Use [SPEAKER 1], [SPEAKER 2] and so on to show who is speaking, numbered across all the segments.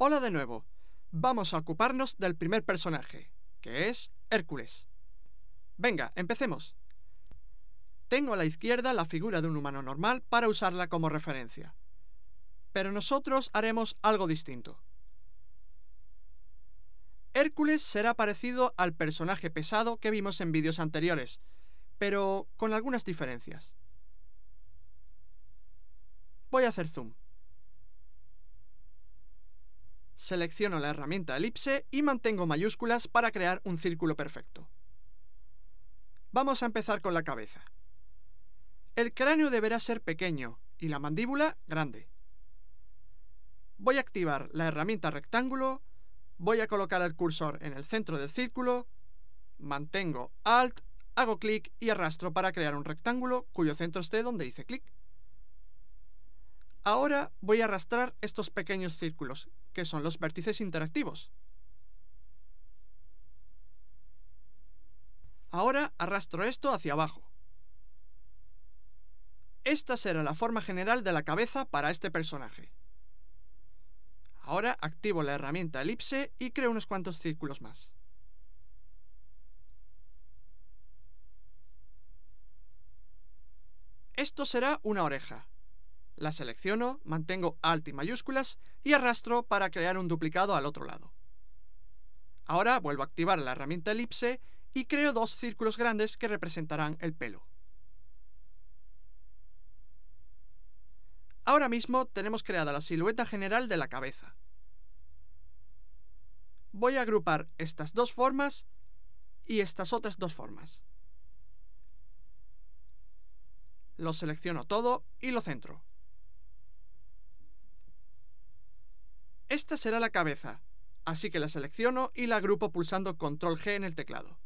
[SPEAKER 1] Hola de nuevo. Vamos a ocuparnos del primer personaje, que es Hércules. Venga, empecemos. Tengo a la izquierda la figura de un humano normal para usarla como referencia. Pero nosotros haremos algo distinto. Hércules será parecido al personaje pesado que vimos en vídeos anteriores, pero con algunas diferencias. Voy a hacer zoom. Selecciono la herramienta elipse y mantengo mayúsculas para crear un círculo perfecto. Vamos a empezar con la cabeza. El cráneo deberá ser pequeño y la mandíbula grande. Voy a activar la herramienta rectángulo, voy a colocar el cursor en el centro del círculo, mantengo Alt, hago clic y arrastro para crear un rectángulo cuyo centro esté donde hice clic. Ahora voy a arrastrar estos pequeños círculos, que son los vértices interactivos. Ahora arrastro esto hacia abajo. Esta será la forma general de la cabeza para este personaje. Ahora activo la herramienta elipse y creo unos cuantos círculos más. Esto será una oreja. La selecciono, mantengo Alt y mayúsculas y arrastro para crear un duplicado al otro lado. Ahora vuelvo a activar la herramienta elipse y creo dos círculos grandes que representarán el pelo. Ahora mismo tenemos creada la silueta general de la cabeza. Voy a agrupar estas dos formas y estas otras dos formas. Lo selecciono todo y lo centro. Esta será la cabeza, así que la selecciono y la agrupo pulsando Control G en el teclado.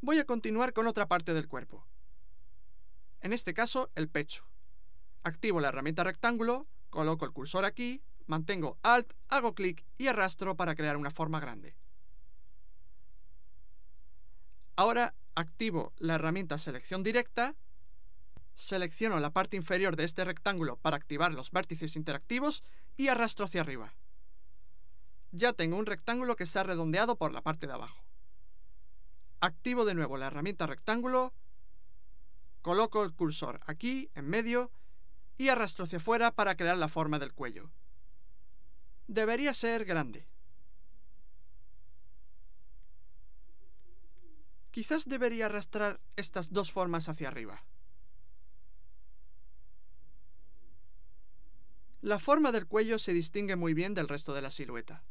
[SPEAKER 1] Voy a continuar con otra parte del cuerpo. En este caso, el pecho. Activo la herramienta rectángulo, coloco el cursor aquí, mantengo Alt, hago clic y arrastro para crear una forma grande. Ahora activo la herramienta selección directa Selecciono la parte inferior de este rectángulo para activar los vértices interactivos y arrastro hacia arriba. Ya tengo un rectángulo que se ha redondeado por la parte de abajo. Activo de nuevo la herramienta rectángulo, coloco el cursor aquí, en medio, y arrastro hacia afuera para crear la forma del cuello. Debería ser grande. Quizás debería arrastrar estas dos formas hacia arriba. La forma del cuello se distingue muy bien del resto de la silueta.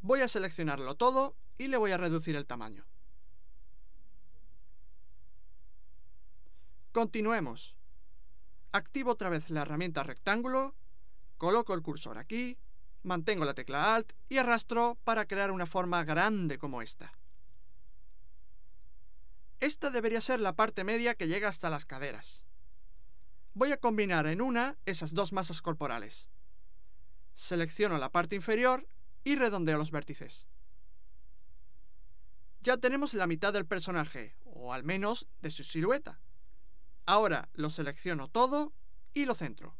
[SPEAKER 1] Voy a seleccionarlo todo y le voy a reducir el tamaño. Continuemos. Activo otra vez la herramienta rectángulo, coloco el cursor aquí, mantengo la tecla Alt y arrastro para crear una forma grande como esta. Esta debería ser la parte media que llega hasta las caderas voy a combinar en una esas dos masas corporales. Selecciono la parte inferior y redondeo los vértices. Ya tenemos la mitad del personaje, o al menos de su silueta. Ahora lo selecciono todo y lo centro.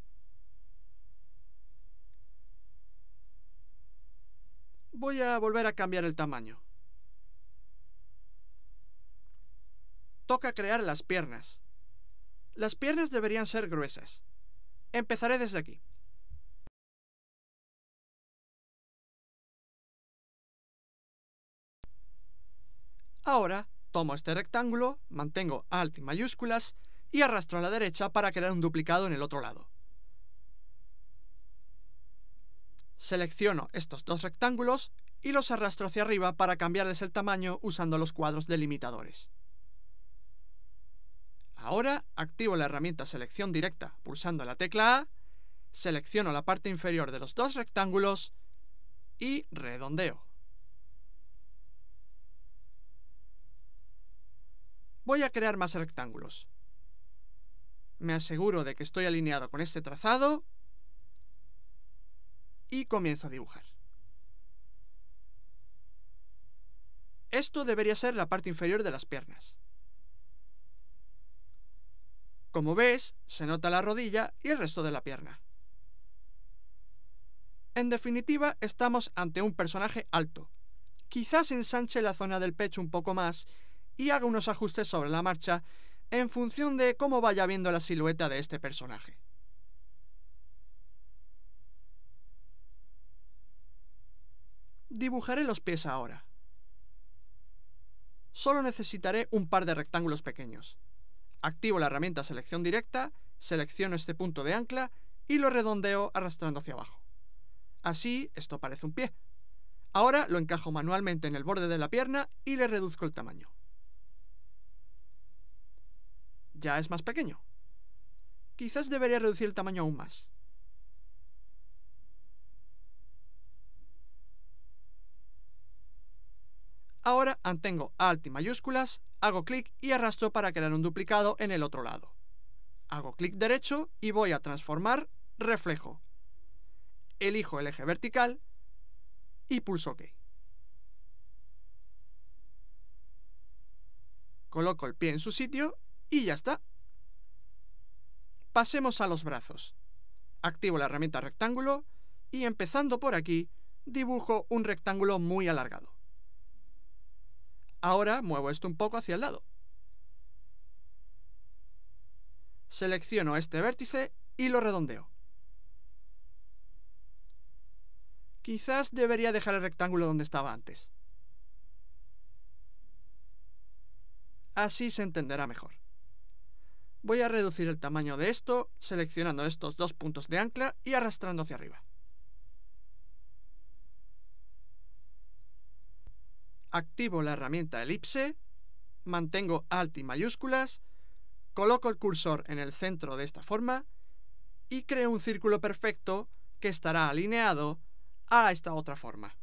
[SPEAKER 1] Voy a volver a cambiar el tamaño. Toca crear las piernas. Las piernas deberían ser gruesas. Empezaré desde aquí. Ahora tomo este rectángulo, mantengo Alt y mayúsculas y arrastro a la derecha para crear un duplicado en el otro lado. Selecciono estos dos rectángulos y los arrastro hacia arriba para cambiarles el tamaño usando los cuadros delimitadores. Ahora activo la herramienta selección directa pulsando la tecla A, selecciono la parte inferior de los dos rectángulos y redondeo. Voy a crear más rectángulos. Me aseguro de que estoy alineado con este trazado y comienzo a dibujar. Esto debería ser la parte inferior de las piernas. Como ves, se nota la rodilla y el resto de la pierna. En definitiva, estamos ante un personaje alto. Quizás ensanche la zona del pecho un poco más y haga unos ajustes sobre la marcha en función de cómo vaya viendo la silueta de este personaje. Dibujaré los pies ahora. Solo necesitaré un par de rectángulos pequeños. Activo la herramienta selección directa, selecciono este punto de ancla y lo redondeo arrastrando hacia abajo. Así, esto parece un pie. Ahora lo encajo manualmente en el borde de la pierna y le reduzco el tamaño. Ya es más pequeño. Quizás debería reducir el tamaño aún más. Ahora mantengo Alt y mayúsculas, hago clic y arrastro para crear un duplicado en el otro lado. Hago clic derecho y voy a transformar reflejo. Elijo el eje vertical y pulso OK. Coloco el pie en su sitio y ya está. Pasemos a los brazos. Activo la herramienta rectángulo y empezando por aquí, dibujo un rectángulo muy alargado. Ahora muevo esto un poco hacia el lado. Selecciono este vértice y lo redondeo. Quizás debería dejar el rectángulo donde estaba antes. Así se entenderá mejor. Voy a reducir el tamaño de esto, seleccionando estos dos puntos de ancla y arrastrando hacia arriba. Activo la herramienta elipse, mantengo Alt y mayúsculas, coloco el cursor en el centro de esta forma y creo un círculo perfecto que estará alineado a esta otra forma.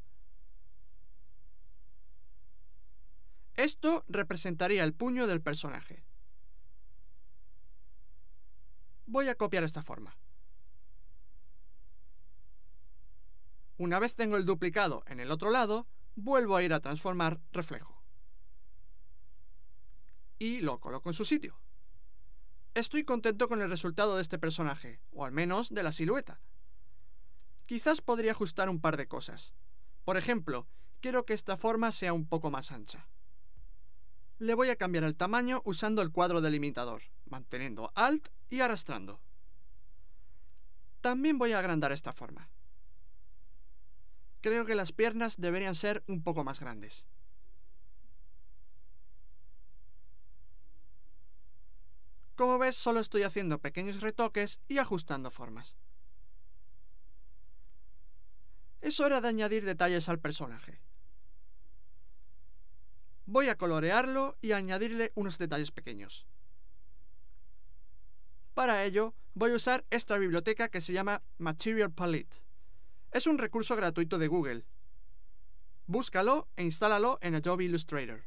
[SPEAKER 1] Esto representaría el puño del personaje. Voy a copiar esta forma. Una vez tengo el duplicado en el otro lado, vuelvo a ir a transformar reflejo. Y lo coloco en su sitio. Estoy contento con el resultado de este personaje, o al menos de la silueta. Quizás podría ajustar un par de cosas. Por ejemplo, quiero que esta forma sea un poco más ancha. Le voy a cambiar el tamaño usando el cuadro delimitador, manteniendo Alt y arrastrando. También voy a agrandar esta forma creo que las piernas deberían ser un poco más grandes. Como ves, solo estoy haciendo pequeños retoques y ajustando formas. Es hora de añadir detalles al personaje. Voy a colorearlo y añadirle unos detalles pequeños. Para ello, voy a usar esta biblioteca que se llama Material Palette. Es un recurso gratuito de Google. Búscalo e instálalo en Adobe Illustrator.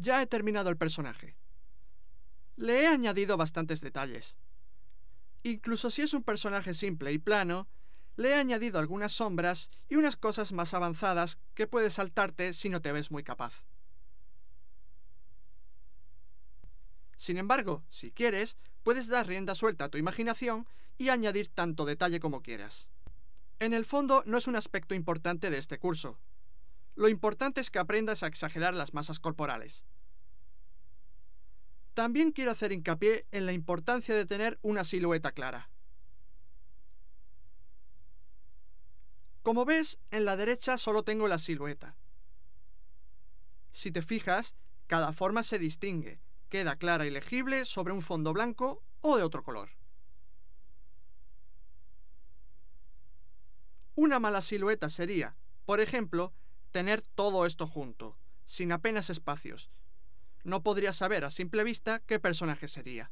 [SPEAKER 1] Ya he terminado el personaje. Le he añadido bastantes detalles. Incluso si es un personaje simple y plano, le he añadido algunas sombras y unas cosas más avanzadas que puedes saltarte si no te ves muy capaz. Sin embargo, si quieres, puedes dar rienda suelta a tu imaginación y añadir tanto detalle como quieras. En el fondo no es un aspecto importante de este curso. Lo importante es que aprendas a exagerar las masas corporales. También quiero hacer hincapié en la importancia de tener una silueta clara. Como ves, en la derecha solo tengo la silueta. Si te fijas, cada forma se distingue, queda clara y legible sobre un fondo blanco o de otro color. Una mala silueta sería, por ejemplo, tener todo esto junto, sin apenas espacios. No podría saber a simple vista qué personaje sería.